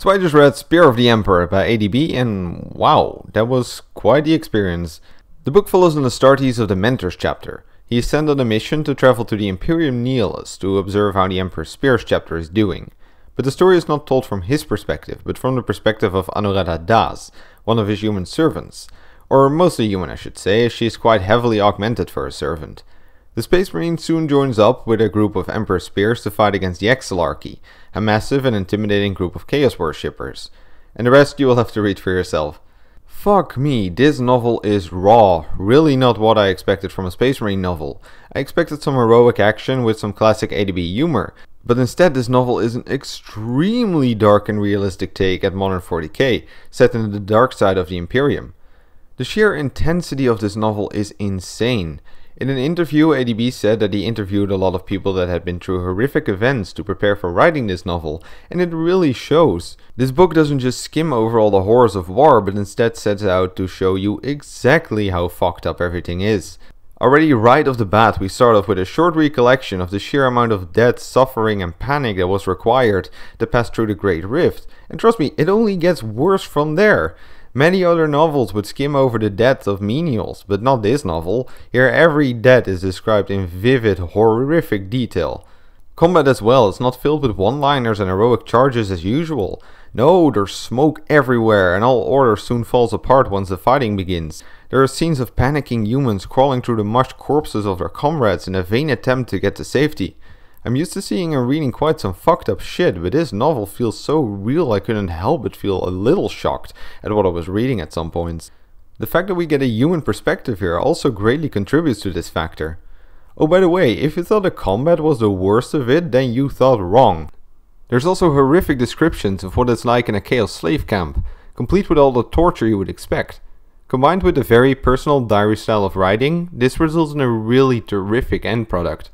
So I just read Spear of the Emperor by ADB and wow, that was quite the experience. The book follows the Astartes of the Mentors chapter. He is sent on a mission to travel to the Imperium Nihilus to observe how the Emperor Spears chapter is doing. But the story is not told from his perspective, but from the perspective of Anuradha Das, one of his human servants. Or mostly human I should say, as she is quite heavily augmented for a servant. The Space Marine soon joins up with a group of Emperor Spears to fight against the Exilarchy, a massive and intimidating group of Chaos worshippers. And the rest you will have to read for yourself. Fuck me, this novel is raw, really not what I expected from a Space Marine novel. I expected some heroic action with some classic ADB humor, but instead this novel is an extremely dark and realistic take at modern 40k, set in the dark side of the Imperium. The sheer intensity of this novel is insane. In an interview, ADB said that he interviewed a lot of people that had been through horrific events to prepare for writing this novel, and it really shows. This book doesn't just skim over all the horrors of war, but instead sets out to show you exactly how fucked up everything is. Already right off the bat, we start off with a short recollection of the sheer amount of death, suffering, and panic that was required to pass through the Great Rift. And trust me, it only gets worse from there. Many other novels would skim over the deaths of menials, but not this novel. Here every death is described in vivid, horrific detail. Combat as well is not filled with one-liners and heroic charges as usual. No, there's smoke everywhere and all order soon falls apart once the fighting begins. There are scenes of panicking humans crawling through the mushed corpses of their comrades in a vain attempt to get to safety. I'm used to seeing and reading quite some fucked up shit, but this novel feels so real I couldn't help but feel a little shocked at what I was reading at some points. The fact that we get a human perspective here also greatly contributes to this factor. Oh by the way, if you thought the combat was the worst of it, then you thought wrong. There's also horrific descriptions of what it's like in a chaos slave camp, complete with all the torture you would expect. Combined with a very personal diary style of writing, this results in a really terrific end product.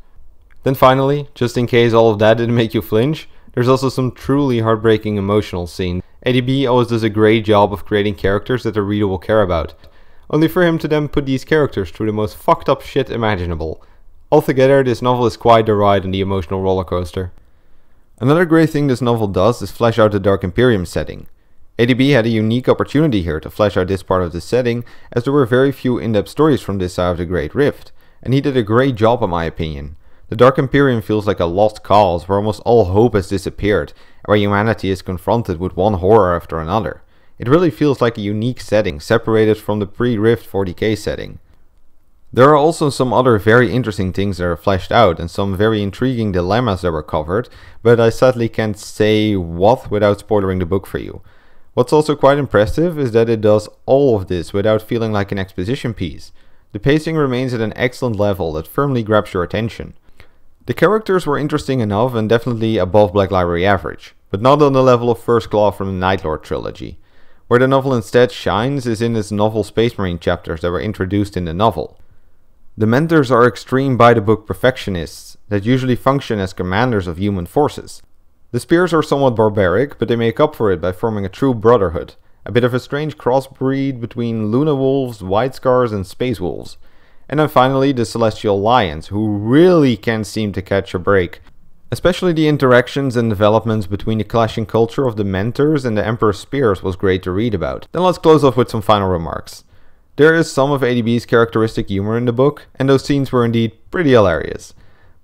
Then finally, just in case all of that didn't make you flinch, there's also some truly heartbreaking emotional scenes. ADB always does a great job of creating characters that the reader will care about, only for him to then put these characters through the most fucked up shit imaginable. Altogether, this novel is quite a ride on the emotional roller coaster. Another great thing this novel does is flesh out the Dark Imperium setting. ADB had a unique opportunity here to flesh out this part of the setting, as there were very few in-depth stories from this side of the Great Rift, and he did a great job in my opinion. The Dark Imperium feels like a lost cause where almost all hope has disappeared, and where humanity is confronted with one horror after another. It really feels like a unique setting, separated from the pre-Rift 40k setting. There are also some other very interesting things that are fleshed out and some very intriguing dilemmas that were covered, but I sadly can't say what without spoiling the book for you. What's also quite impressive is that it does all of this without feeling like an exposition piece. The pacing remains at an excellent level that firmly grabs your attention. The characters were interesting enough and definitely above Black Library average, but not on the level of First Claw from the Night Lord trilogy. Where the novel instead shines is in its novel Space Marine chapters that were introduced in the novel. The mentors are extreme by the book perfectionists that usually function as commanders of human forces. The spears are somewhat barbaric, but they make up for it by forming a true brotherhood, a bit of a strange crossbreed between Luna Wolves, White Scars and Space Wolves. And then finally the Celestial Lions, who really can't seem to catch a break. Especially the interactions and developments between the clashing culture of the Mentors and the Emperor's Spears was great to read about. Then let's close off with some final remarks. There is some of ADB's characteristic humor in the book, and those scenes were indeed pretty hilarious.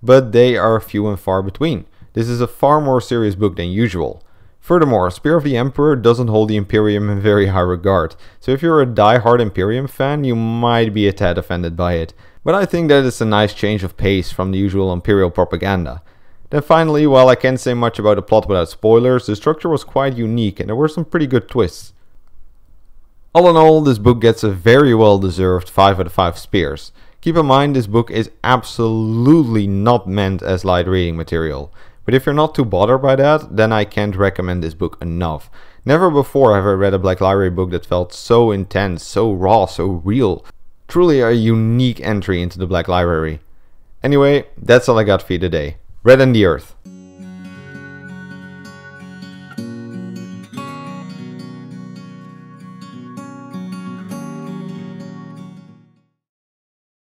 But they are few and far between. This is a far more serious book than usual. Furthermore, Spear of the Emperor doesn't hold the Imperium in very high regard, so if you're a die-hard Imperium fan, you might be a tad offended by it. But I think that it's a nice change of pace from the usual Imperial propaganda. Then finally, while I can't say much about the plot without spoilers, the structure was quite unique and there were some pretty good twists. All in all, this book gets a very well deserved 5 out of 5 spears. Keep in mind this book is absolutely not meant as light reading material. But if you're not too bothered by that, then I can't recommend this book enough. Never before have I read a Black Library book that felt so intense, so raw, so real. Truly a unique entry into the Black Library. Anyway, that's all I got for you today. Red and the Earth.